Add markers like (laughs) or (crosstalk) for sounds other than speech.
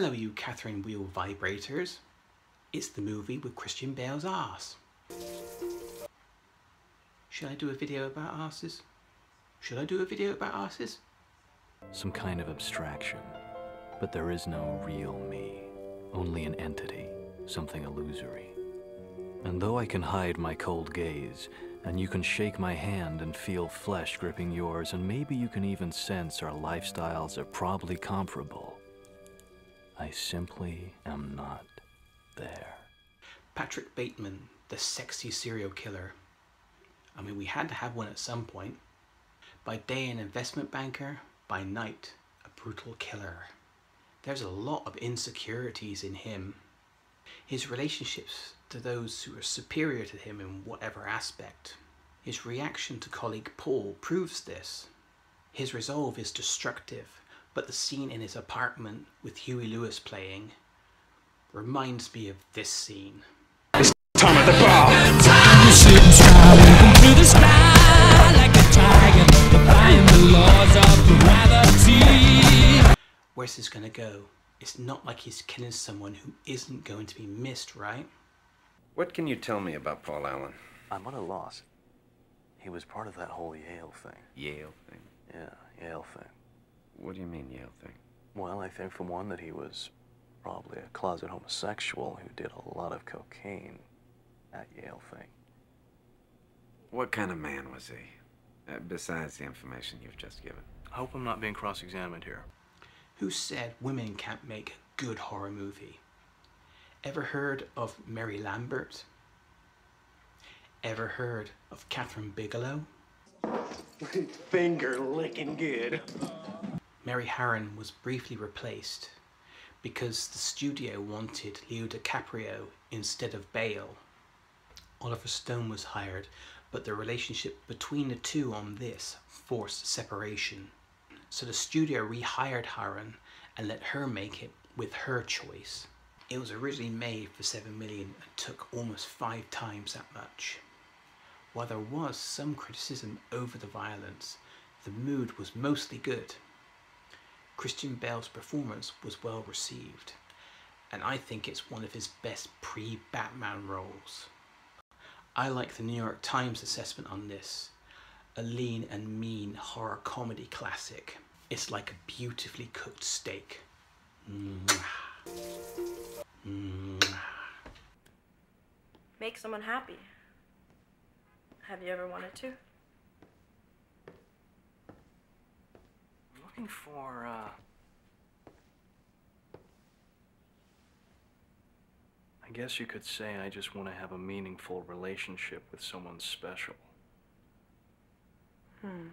Hello, you Catherine Wheel vibrators. It's the movie with Christian Bale's ass. Should I do a video about asses? Should I do a video about asses? Some kind of abstraction. But there is no real me, only an entity, something illusory. And though I can hide my cold gaze, and you can shake my hand and feel flesh gripping yours, and maybe you can even sense our lifestyles are probably comparable, I simply am not there. Patrick Bateman, the sexy serial killer. I mean, we had to have one at some point. By day, an investment banker, by night, a brutal killer. There's a lot of insecurities in him. His relationships to those who are superior to him in whatever aspect. His reaction to colleague Paul proves this. His resolve is destructive, but the scene in his apartment with Huey Lewis playing reminds me of this scene. It's Time at the bar. You shouldn't through the sky like a tiger, defying the laws of gravity. Where's this gonna go? It's not like he's killing someone who isn't going to be missed, right? What can you tell me about Paul Allen? I'm at a loss. He was part of that whole Yale thing. Yale thing. Yeah, Yale thing. What do you mean Yale thing? Well, I think for one that he was probably a closet homosexual who did a lot of cocaine at Yale thing. What kind of man was he? Uh, besides the information you've just given. I hope I'm not being cross-examined here. Who said women can't make a good horror movie? Ever heard of Mary Lambert? Ever heard of Kathryn Bigelow? (laughs) Finger licking good. Mary Harron was briefly replaced because the studio wanted Leo DiCaprio instead of Bale. Oliver Stone was hired, but the relationship between the two on this forced separation. So the studio rehired Harron and let her make it with her choice. It was originally made for 7 million and took almost five times that much. While there was some criticism over the violence, the mood was mostly good. Christian Bale's performance was well received, and I think it's one of his best pre Batman roles. I like the New York Times assessment on this a lean and mean horror comedy classic. It's like a beautifully cooked steak. Make someone happy. Have you ever wanted to? Looking for, uh... I guess you could say I just want to have a meaningful relationship with someone special. Hmm.